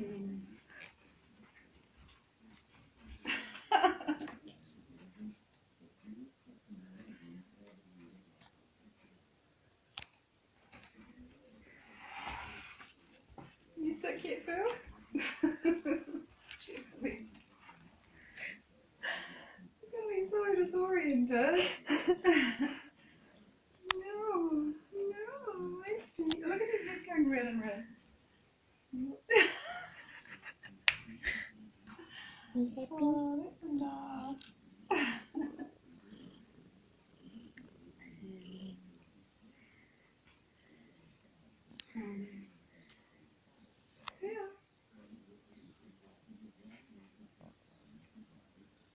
kidding. you so cute, Phil. She's gonna be so disoriented. no, no, look at his head going red and red. 你别逼我！